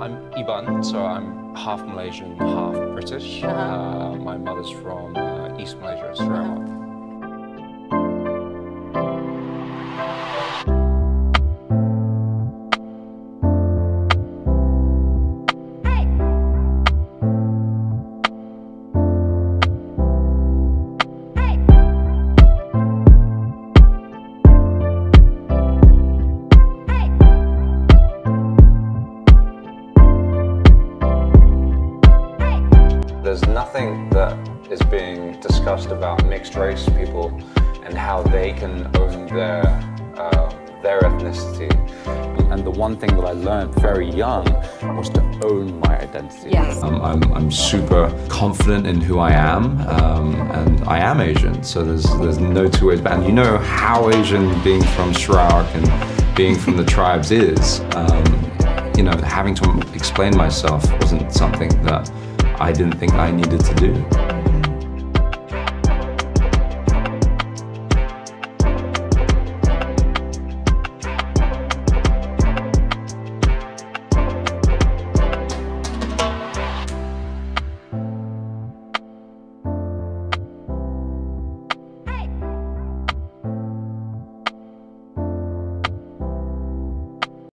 I'm Iban, so I'm half Malaysian, half British. Uh-huh. Uh, my mother's from uh, East Malaysia, Sarawak. There's nothing that is being discussed about mixed race people and how they can own their uh, their ethnicity. And the one thing that I learned very young was to own my identity. Yes. Um, I'm, I'm super confident in who I am, um, and I am Asian, so there's, there's no two ways about it. And you know how Asian being from Sarawak and being from the tribes is. Um, you know, having to explain myself wasn't something that I didn't think I needed to do.